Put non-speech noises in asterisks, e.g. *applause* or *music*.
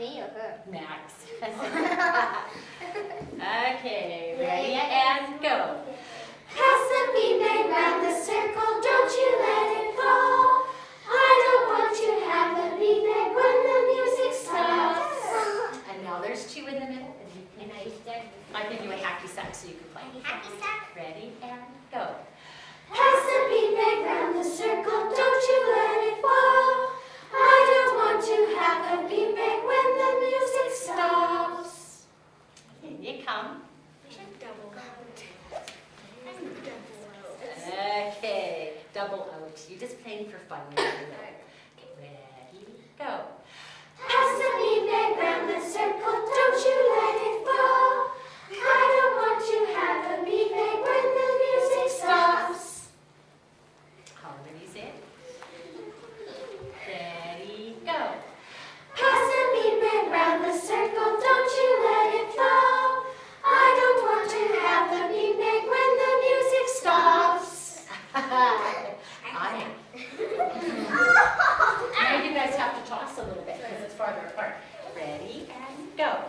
Me or her? Max. *laughs* okay, ready and go. Pass the round the circle, don't you let it fall. I don't want to have the when the music stops. and now there's two in the. And I, I a hacky sack so you can play. Hacky sack. Ready and go. Double out. You're just playing for fun. Go. toss a little bit because it's farther apart. Ready and go.